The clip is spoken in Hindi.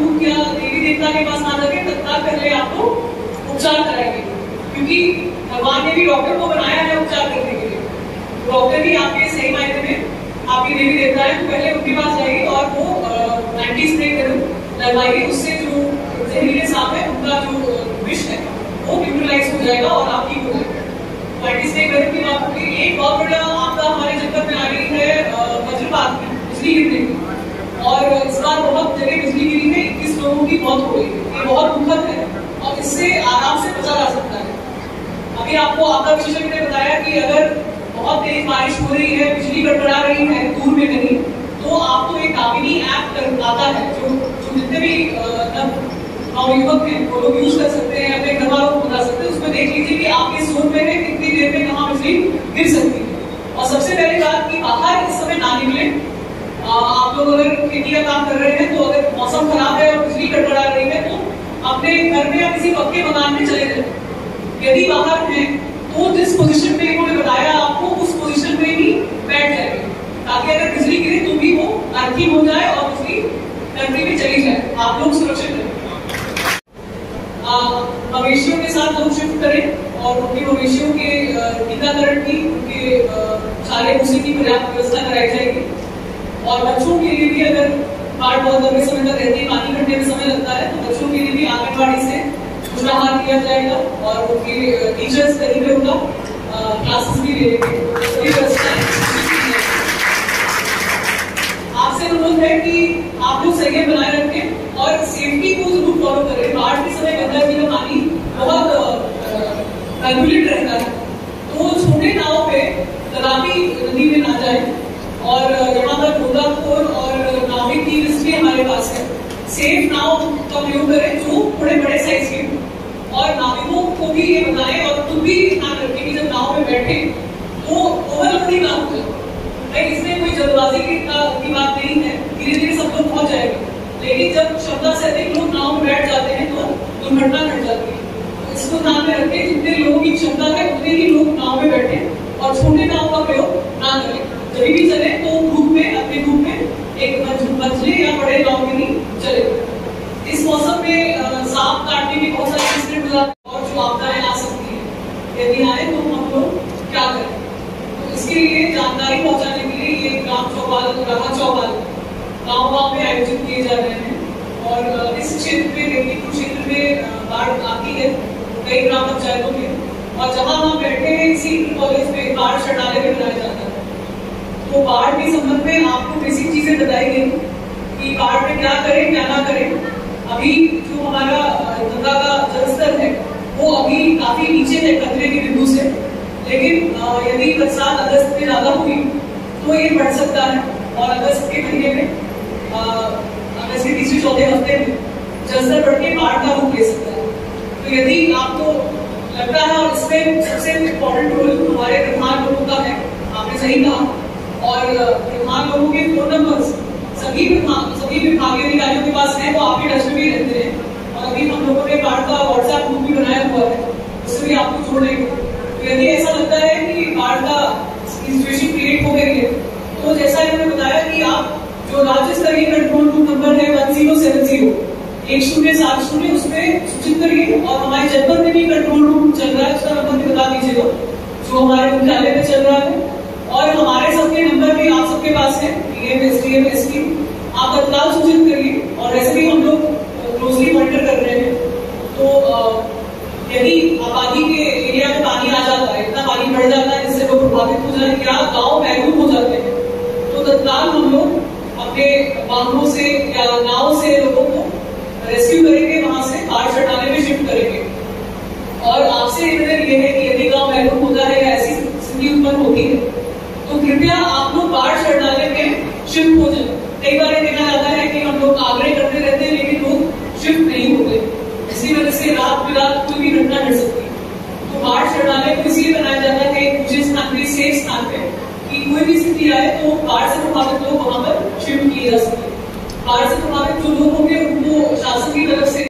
भूत या देवी देवता के पास ना जाके तत्काल पहले आपको उपचार कराएँगे? क्योंकि भगवान ने भी डॉक्टर को बनाया है उपचार करने के लिए। डॉक्टर भी आपके सही मायने में आपकी देवी देवता है तो पहले उनके पास जाइए और वो एंटी स्प्रे लगवाइए। उससे जो जहरीले सांप है, उनका जो विष है, वो न्यूट्रलाइज हो जाएगा और आप ठीक हो जाएगा एंटी एक बहुत बड़ा आपका हमारे जनपद में आ रही है वज्रपात बिजली गिरने की और इस बार बहुत जगह बिजली गिरी है, इक्कीस लोगों की मौत हो गई ये बहुत दुखद है और इससे आराम से बचा जा सकता है। अभी आपको आपका विशेषज्ञ ने बताया कि अगर बहुत तेज बारिश हो रही है, बिजली गड़बड़ा रही है, दूर में कहीं तो आपको एक कामिनी ऐप आता है जो जितने भी नवयुवक हैं, वो लोग यूज़ कर सकते हैं, अपने घर वालों को बता सकते हैं। उसमें देख लीजिए कि आपके जोन में है, कितनी देर में कहाँ बिजली गिर सकती है। और सबसे पहली बात कि बाहर इस समय ना निकले आप लोग अगर खेती का काम कर रहे हैं तो अगर मौसम खराब है और बिजली गड़बड़ा रही है तो अपने घर में या किसी पक्के मकान में चले जाए। यदि बाहर हैं तो जिस पोजीशन में इन्होंने बताया आपको, उस पोजीशन में ही बैठ जाएँगे ताकि अगर बिजली गिरे तो भी वो अर्थिंग हो जाए और बिजली कंट्री में चली जाए। आप लोग सुरक्षित रहें। मवेशियों के साथ लोग शिफ्ट करें और उनके मवेशियों के टीकाकरण की, उनके सारे उसी की पर्याप्त व्यवस्था कराई जाएगी। और बच्चों के लिए भी अगर बाढ़ बहुत लंबे समय तक रहती है पानी घंटे में समय लगता है तो बच्चों के लिए भी आंगनबाड़ी से पुष्टाहार दिया जाएगा और उनके टीचर्स कहीं उनका क्लासेस भी ले व्यवस्थाएँ आपसे अनुरोध है कि आप लोग संयम बनाए रखें और सेफ्टी को ज़रूर फॉलो करें। बाढ़ के समय गंगा जी का पानी बहुत टर्बुलेंट रहता है तो छोटे नाव पे तालाबी नदी में ना जाए और यहाँ पर गोताखोर और नाविक की लिस्ट भी हमारे पास है। सेफ़ नाव का प्रयोग करें जो थोड़े बड़े साइज़ के। और नाविकों को भी ये बताएँ और खुद भी ध्यान रखें कि जब नाव में बैठे तो ओवरलोडिंग ना हो जाए। इसमें कोई जल्दबाजी की, बात नहीं है। धीरे धीरे सब लोग पहुँच जाएँगे। लेकिन जब क्षमता से अधिक लोग नाव में बैठ जाते हैं तो दुर्घटना घट जाती है। तो इसको ध्यान में रखें जितने लोगों की क्षमता है उतने ही लोग नाव में बैठे और छोटे नाव का प्रयोग ना करें। जब भी चले तो ग्रुप में अपने ग्रुप में एक मंझले या बड़े नाव में ही चले इस मौसम में सांप काटने की बहुत सारी इंसिडेंट और जो आपदाएँ आ सकती है। यदि आए तो हम लोग क्या करें? तो इसके लिए जानकारी पहुँचाने के लिए ये ग्राम चौपाल राहत चौपाल गाँव गाँव में आयोजित किए जा रहे हैं। और इस क्षेत्र में मेदिनीपुर क्षेत्र में बाढ़ आती है कई ग्राम पंचायतों में। और जहाँ हम बैठे हैं, इसी कॉलेज में बाढ़ शरणालय में बनाया जाता है। तो बाढ़ के संबंध में आपको बेसिक चीज़ें बताई गई कि बाढ़ में क्या करें, क्या ना करें। अभी जो हमारा गंगा का जलस्तर है, वो अभी काफ़ी नीचे है, खतरे के बिंदु से। लेकिन यदि बरसात अगस्त में ज़्यादा हुई तो ये बढ़ सकता है। और अगस्त के महीने में अगस्त के तीसरे चौथे हफ़्ते में जलस्तर बढ़ के बाढ़ का रूप ले सकता है। तो यदि आपको लगता है, और इसमें सबसे इम्पोर्टेंट रोल हमारे प्रधान लोगों का है, आपने सही कहा। और प्रधान लोगों के फ़ोन नंबर्स सभी सभी विभागीय पास है वो आपके टच में भी रहते हैं। और अभी हम लोगों ने बाढ़ का व्हाट्सएप ग्रुप भी बनाया हुआ है, उससे भी आपको जोड़ लेंगे तो यदि ऐसा लगता है कि बाढ़ का सिचुएशन क्रिएट हो गई है तो जैसा इन्होंने बताया कि आप जो राज्य स्तरीय कंट्रोल रूम नंबर है वन ज़ीरो सेवन ज़ीरो एक शून्य सात शून्य उसमें सूचित करिए और हमारे जनपद में भी कंट्रोल रूम चल रहा है, उसका नंबर भी बता दीजिएगा, जो हमारे मुख्यालय में चल रहा है। और हमारे सबके नंबर भी आप सबके पास है DM S D M S की। आप तत्काल सूचित करिए। वैसे भी हम लोग क्लोजली मॉनिटर कर रहे हैं। तो यदि आबादी के एरिया में पानी आ जाता है, इतना पानी बढ़ जाता है, जिससे लोग प्रभावित हो जाए या गाँव महदूद हो जाते हैं तो तत्काल हम लोग अपने वाहनों से या नाव से लोगों को रेस्क्यू करेंगे, वहाँ से बाढ़ चटाने में शिफ्ट करेंगे। और आपसे निवेदन ये है कि यदि गाँव महदूद होता है या ऐसी स्थिति उत्पन्न होती है तो कृपया आप लोग बाढ़ शरणालय में शिफ्ट हो जाए। कई बार ये देखा जाता है कि हम लोग आग्रह करते रहते हैं लेकिन लोग शिफ्ट नहीं होते इसी वजह से रात बिरात कोई भी घटना घट सकती है तो बाढ़ शरणालय को इसलिए बनाया जाता है एक ऊँचे स्थान पे स्थान कि कोई भी स्थिति आए तो कार से प्रभावित लोग वहाँ पर शिफ्ट किए जा सके। कार से प्रभावित जो लोग होंगे उनको शासन की तरफ़ से